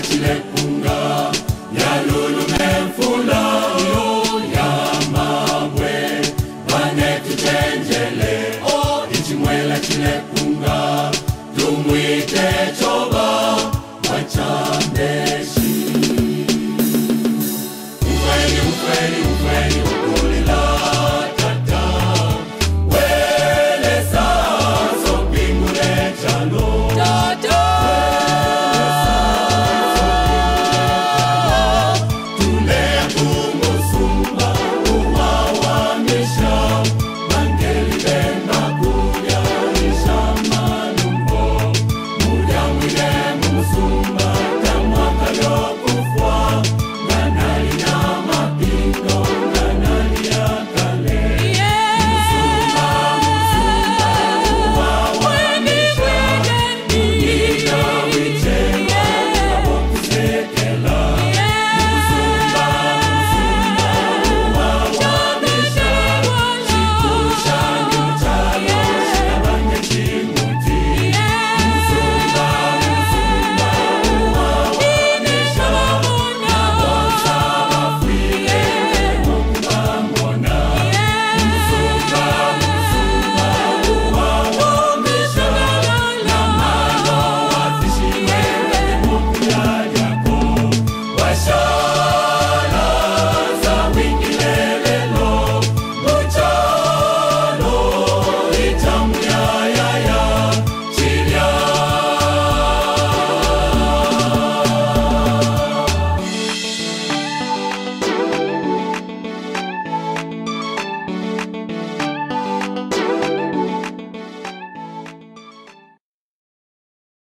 tinekunga yalulumemfula yoyamabwe vanetutenjele o icimwela tinekunga tumwite coba vacandeshi ukweli ukweli